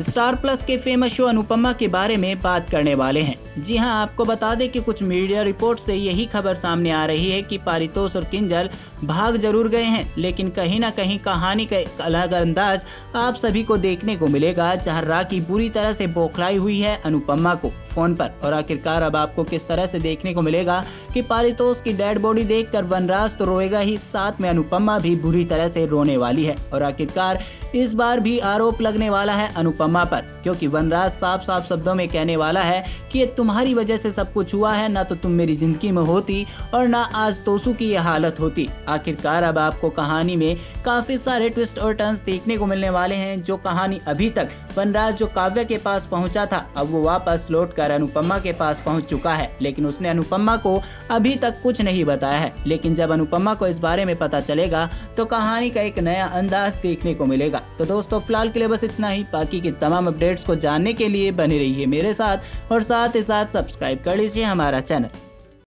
Star plus के famous show Anupama के बारे में बात करने वाले हैं। जी हाँ, आपको बता दें कि कुछ मीडिया रिपोर्ट से यही खबर सामने आ रही है कि पारितोष और किंजल भाग ज़रूर गए हैं, लेकिन कहीं ना कहीं कहानी का एक अलग अंदाज आप सभी को देखने को मिलेगा, जहाँ राखी बुरी तरह से बौखलाई हुई है अनुपमा को। फ़ोन पर। और आखिरकार अब आपको किस तरह से देखने को मिलेगा कि पारितोष की डेड बॉडी देखकर वनराज तो रोएगा ही साथ में, अनुपमा भी बुरी तरह से रोने वाली है। और आखिरकार इस बार भी आरोप लगने वाला है अनुपमा पर, क्योंकि वनराज साफ़ साफ़ शब्दों में कहने वाला है कि ये तुम्हारी वजह से सब कुछ हुआ है, ना तो तुम मेरी ज़िंदगी में होती और ना आज तोसू की यह हालत होती। आखिरकार अब आपको कहानी में काफ़ी सारे ट्विस्ट और टर्न्स देखने को मिलने वाले हैं, जो कहानी अभी तक वनराज जो काव्य के पास पहुँचा था, अब वो वापस लौट कर अनुपमा के पास पहुँच चुका है, लेकिन उसने अनुपमा को अभी तक कुछ नहीं बताया है। लेकिन जब अनुपमा को इस बारे में पता चलेगा तो कहानी का एक नया अंदाज देखने को मिलेगा। तो दोस्तों, फ़िलहाल के लिए बस इतना ही। बाकी की तमाम अपडेट्स को जानने के लिए बने रहिए मेरे साथ, और साथ ही साथ सब्सक्राइब कर लीजिए हमारा चैनल